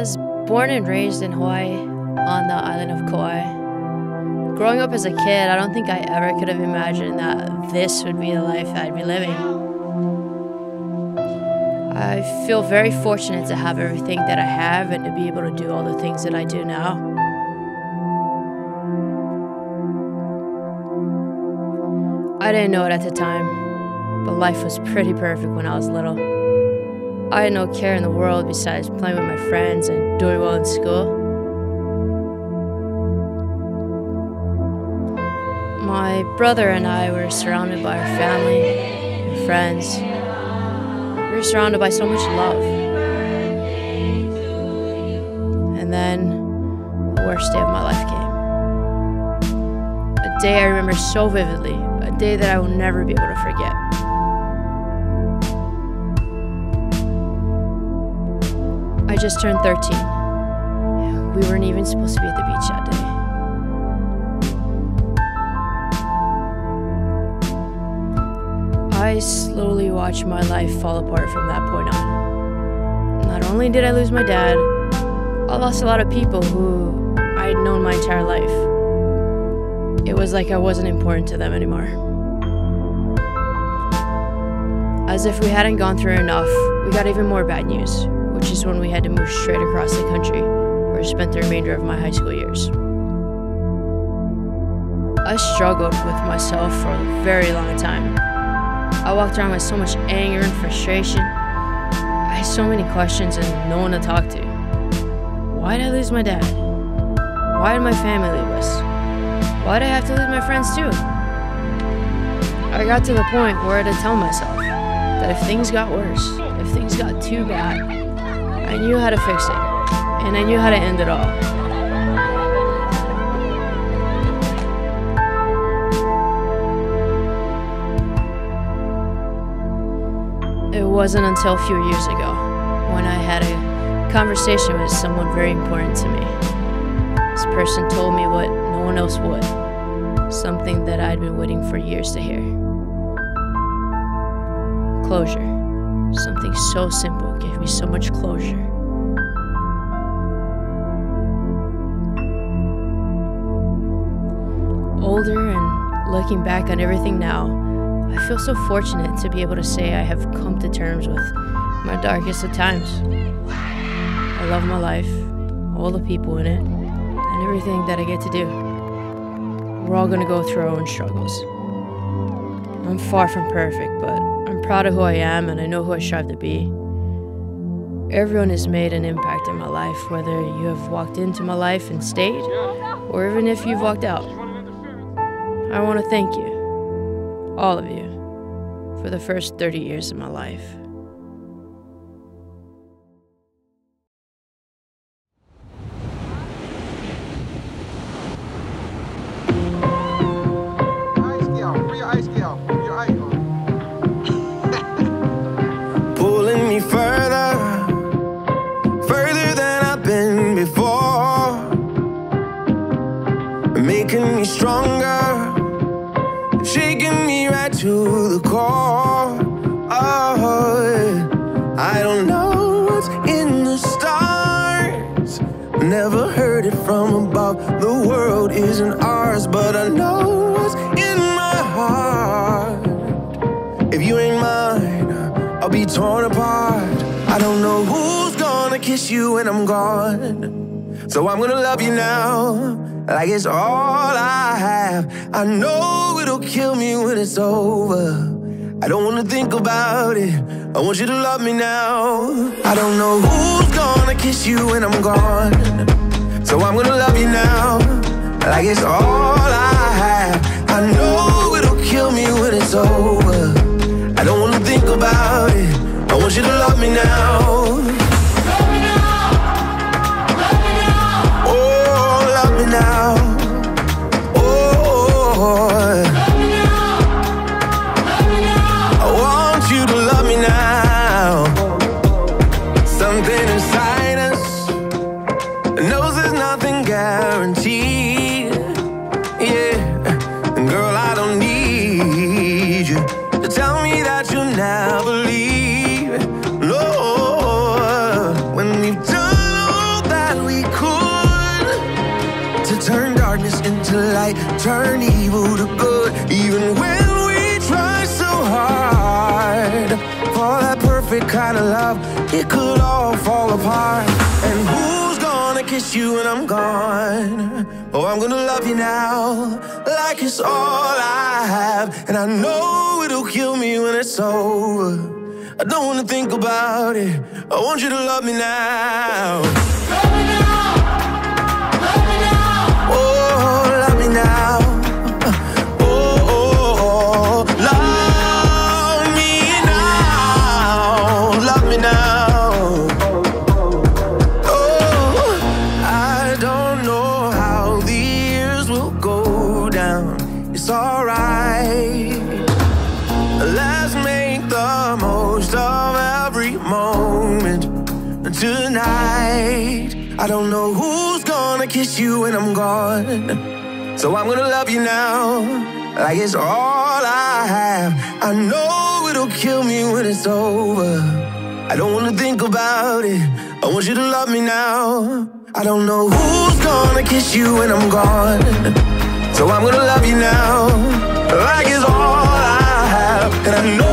was born and raised in Hawaii on the island of Kauai. Growing up as a kid, I don't think I ever could have imagined that this would be the life I'd be living. I feel very fortunate to have everything that I have and to be able to do all the things that I do now. I didn't know it at the time, but life was pretty perfect when I was little. I had no care in the world besides playing with my friends and doing well in school. My brother and I were surrounded by our family and friends. We were surrounded by so much love. And then the worst day of my life came. A day I remember so vividly, a day that I will never be able to forget. I just turned 13. We weren't even supposed to be at the beach that day. I slowly watched my life fall apart from that point on. Not only did I lose my dad, I lost a lot of people who I had known my entire life. It was like I wasn't important to them anymore. As if we hadn't gone through enough, we got even more bad news, which is when we had to move straight across the country, where I spent the remainder of my high school years. I struggled with myself for a very long time. I walked around with so much anger and frustration. I had so many questions and no one to talk to. Why did I lose my dad? Why did my family leave us? Why did I have to lose my friends too? I got to the point where I had to tell myself that if things got worse, if things got too bad, I knew how to fix it, and I knew how to end it all. It wasn't until a few years ago when I had a conversation with someone very important to me. This person told me what no one else would, something that I'd been waiting for years to hear. Closure. Something so simple gave me so much closure. Older and looking back on everything now, I feel so fortunate to be able to say I have come to terms with my darkest of times. I love my life, all the people in it, and everything that I get to do. We're all gonna go through our own struggles. I'm far from perfect, but proud of who I am and I know who I strive to be. Everyone has made an impact in my life, whether you have walked into my life and stayed, or even if you've walked out. I want to thank you, all of you, for the first 30 years of my life. The core. Oh. I don't know what's in the stars, never heard it from above. The world isn't ours, but I know what's in my heart. If you ain't mine, I'll be torn apart. I don't know who's gonna kiss you when I'm gone. So I'm gonna love you now, like it's all I have. I know it'll kill me when it's over. I don't wanna think about it. I want you to love me now. I don't know who's gonna kiss you when I'm gone. So I'm gonna love you now, like it's all I have. girl, I don't need you to tell me that you never leave. No, when we've done all that we could to turn darkness into light, turn evil to good, even when we try so hard for that perfect kind of love, it could all fall apart. Kiss you when I'm gone? Oh, I'm gonna love you now, like it's all I have. And I know it'll kill me when it's over. I don't wanna think about it. I want you to love me now. Tonight. I don't know who's gonna kiss you when I'm gone. So I'm gonna love you now, like it's all I have. I know it'll kill me when it's over. I don't wanna think about it. I want you to love me now. I don't know who's gonna kiss you when I'm gone. So I'm gonna love you now, like it's all I have. And I know